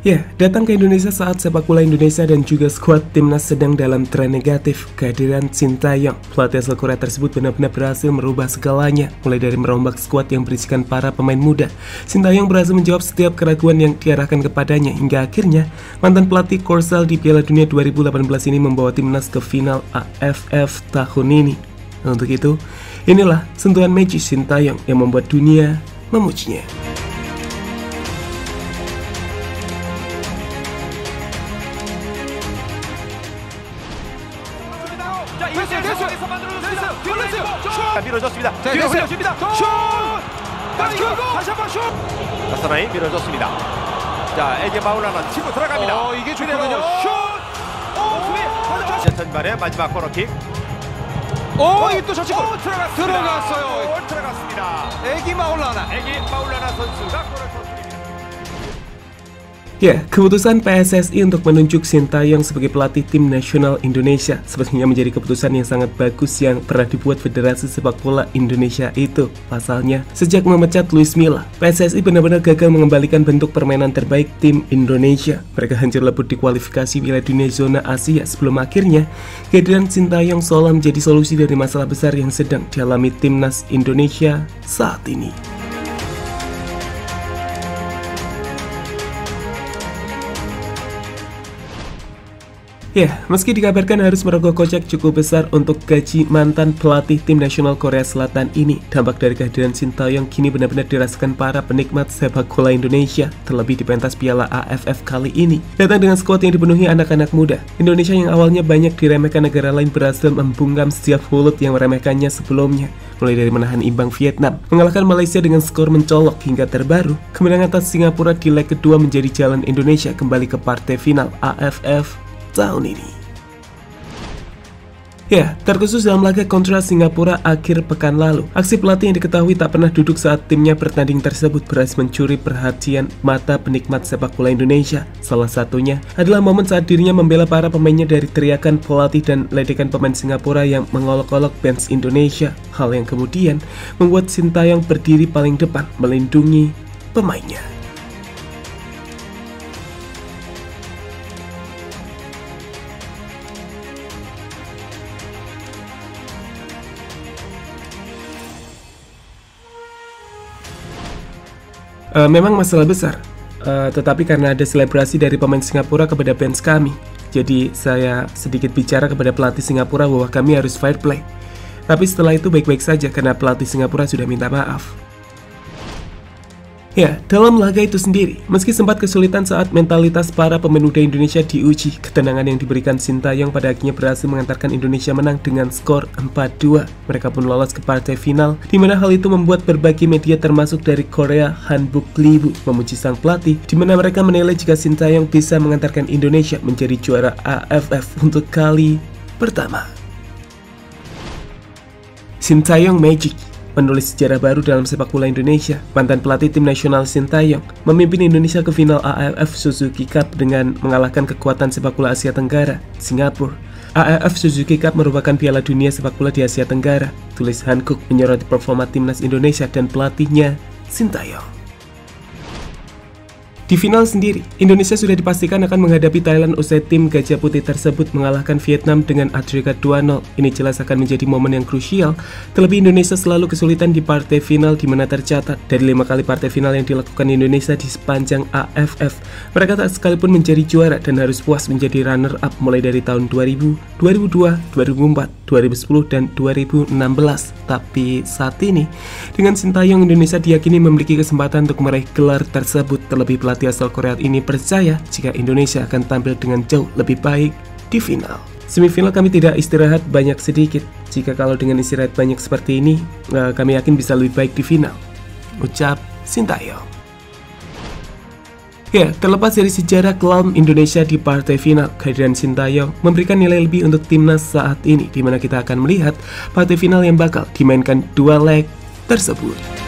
Ya, datang ke Indonesia saat sepak bola Indonesia dan juga skuad timnas sedang dalam tren negatif. Kehadiran Sintayong, pelatih asal Korea tersebut benar-benar berhasil merubah segalanya, mulai dari merombak skuad yang berisikan para pemain muda. Sintayong berhasil menjawab setiap keraguan yang diarahkan kepadanya hingga akhirnya mantan pelatih Korsel di Piala Dunia 2018 ini membawa timnas ke final AFF tahun ini. Untuk itu, inilah sentuhan magis Sintayong yang membuat dunia memujinya. 계속해서. 됐어요. 자, 밀어줬습니다. 자, 뒤로. 흘려줍니다. 슛! 다시 다시 한번 슛! 나사나이 밀어줬습니다. 자, 에게 마울라나 치고 들어갑니다. 어, 이게. 그대로 슛! 오, 수비! 자, 전반의 마지막 코너킥. 오, 이게 또 저치고. 들어갔어요. 골 들어갔습니다. 애기 마올라나. 에게 마울라나 선수가 골을 터뜨립니다. Ya, keputusan PSSI untuk menunjuk Sintayong sebagai pelatih tim nasional Indonesia sepertinya menjadi keputusan yang sangat bagus yang pernah dibuat Federasi Sepak Bola Indonesia itu. Pasalnya, sejak memecat Luis Milla, PSSI benar-benar gagal mengembalikan bentuk permainan terbaik tim Indonesia. Mereka hancur lebur di kualifikasi Piala Dunia Zona Asia sebelum akhirnya kehadiran Sintayong seolah menjadi solusi dari masalah besar yang sedang dialami timnas Indonesia saat ini. Ya, meski dikabarkan harus merogoh kocek cukup besar untuk gaji mantan pelatih tim nasional Korea Selatan ini, dampak dari kehadiran Sintayong kini benar-benar dirasakan para penikmat sepak bola Indonesia, terlebih di pentas Piala AFF kali ini. Datang dengan skuad yang dipenuhi anak-anak muda, Indonesia yang awalnya banyak diremehkan negara lain berhasil membungkam setiap mulut yang meremehkannya sebelumnya, mulai dari menahan imbang Vietnam, mengalahkan Malaysia dengan skor mencolok hingga terbaru, kemenangan atas Singapura di leg kedua menjadi jalan Indonesia kembali ke partai final AFF tahun ini. Ya, terkhusus dalam laga kontra Singapura akhir pekan lalu, aksi pelatih yang diketahui tak pernah duduk saat timnya bertanding tersebut berhasil mencuri perhatian mata penikmat sepak bola Indonesia. Salah satunya adalah momen saat dirinya membela para pemainnya dari teriakan pelatih dan ledekan pemain Singapura yang mengolok-olok fans Indonesia. Hal yang kemudian membuat Sintayong berdiri paling depan melindungi pemainnya. Uh, memang masalah besar, uh, tetapi karena ada selebrasi dari pemain Singapura kepada fans kami, jadi saya sedikit bicara kepada pelatih Singapura bahwa kami harus fair play. Tapi setelah itu baik-baik saja karena pelatih Singapura sudah minta maaf. Ya, dalam laga itu sendiri, meski sempat kesulitan saat mentalitas para pemain muda Indonesia diuji, ketenangan yang diberikan Sintayong pada akhirnya berhasil mengantarkan Indonesia menang dengan skor 4-2. Mereka pun lolos ke partai final, di mana hal itu membuat berbagai media termasuk dari Korea Hanbuk Libu memuji sang pelatih, di mana mereka menilai jika Sintayong bisa mengantarkan Indonesia menjadi juara AFF untuk kali pertama. Sintayong Magic Menulis sejarah baru dalam sepak bola Indonesia, mantan pelatih tim nasional Sintayong memimpin Indonesia ke final AFF Suzuki Cup dengan mengalahkan kekuatan sepak bola Asia Tenggara, Singapura. AFF Suzuki Cup merupakan piala dunia sepak bola di Asia Tenggara. Tulis Hankook menyoroti performa timnas Indonesia dan pelatihnya Sintayong. Di final sendiri, Indonesia sudah dipastikan akan menghadapi Thailand usai tim Gajah Putih tersebut mengalahkan Vietnam dengan agregat 2-0. Ini jelas akan menjadi momen yang krusial, terlebih Indonesia selalu kesulitan di partai final di mana tercatat dari lima kali partai final yang dilakukan Indonesia di sepanjang AFF. Mereka tak sekalipun menjadi juara dan harus puas menjadi runner-up mulai dari tahun 2000, 2002, 2004, 2010, dan 2016. Tapi saat ini, dengan Sintayong Indonesia diyakini memiliki kesempatan untuk meraih gelar tersebut terlebih pelatih asal Korea ini percaya jika Indonesia akan tampil dengan jauh lebih baik di final. Semifinal kami tidak istirahat banyak sedikit. Jika kalau dengan istirahat banyak seperti ini, eh, kami yakin bisa lebih baik di final. Ucap Sintayong. Ya, terlepas dari sejarah kelam Indonesia di partai final, kehadiran Sintayong memberikan nilai lebih untuk timnas saat ini, di mana kita akan melihat partai final yang bakal dimainkan dua leg tersebut.